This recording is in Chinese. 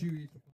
就一种